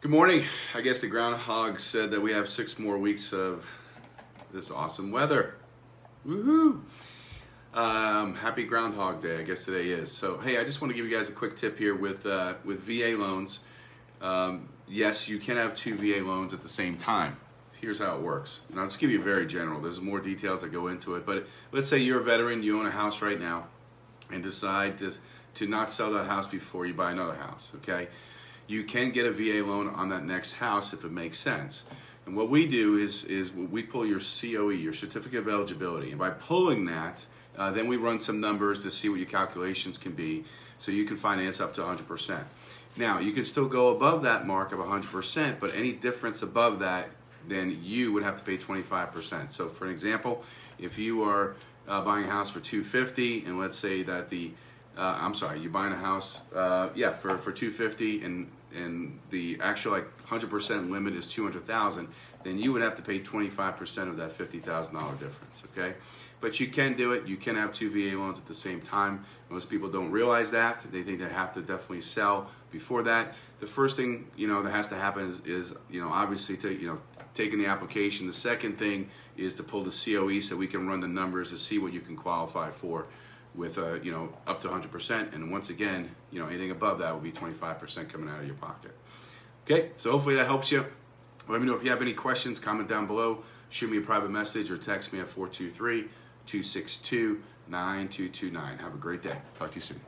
Good morning. I guess the groundhog said that we have six more weeks of this awesome weather. Woohoo! Um, happy Groundhog Day, I guess today is. So, hey, I just want to give you guys a quick tip here with uh, with VA loans. Um, yes, you can have two VA loans at the same time. Here's how it works. And I'll just give you a very general. There's more details that go into it. But let's say you're a veteran, you own a house right now, and decide to, to not sell that house before you buy another house, okay? You can get a VA loan on that next house if it makes sense. And what we do is, is we pull your COE, your certificate of eligibility. And by pulling that, uh, then we run some numbers to see what your calculations can be so you can finance up to 100%. Now, you can still go above that mark of 100%, but any difference above that, then you would have to pay 25%. So for an example, if you are uh, buying a house for 250 and let's say that the uh, I'm sorry, you're buying a house, uh, yeah, for, for 250 and and the actual like 100% limit is 200,000, then you would have to pay 25% of that $50,000 difference, okay? But you can do it. You can have two VA loans at the same time. Most people don't realize that. They think they have to definitely sell before that. The first thing, you know, that has to happen is, is you know, obviously, to, you know, taking the application. The second thing is to pull the COE so we can run the numbers to see what you can qualify for with a you know up to 100% and once again you know anything above that will be 25% coming out of your pocket. Okay so hopefully that helps you. Let me know if you have any questions. Comment down below. Shoot me a private message or text me at 423 262 9229 have a great day. Talk to you soon